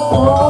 我。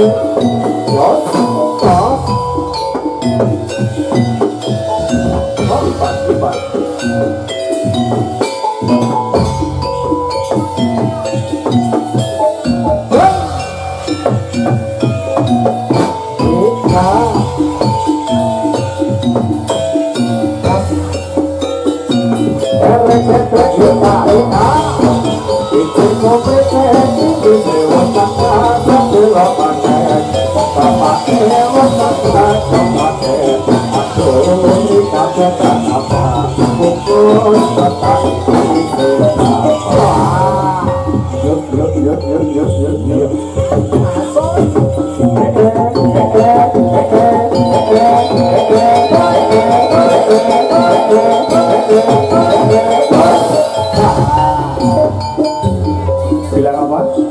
Oh. Bilang apa?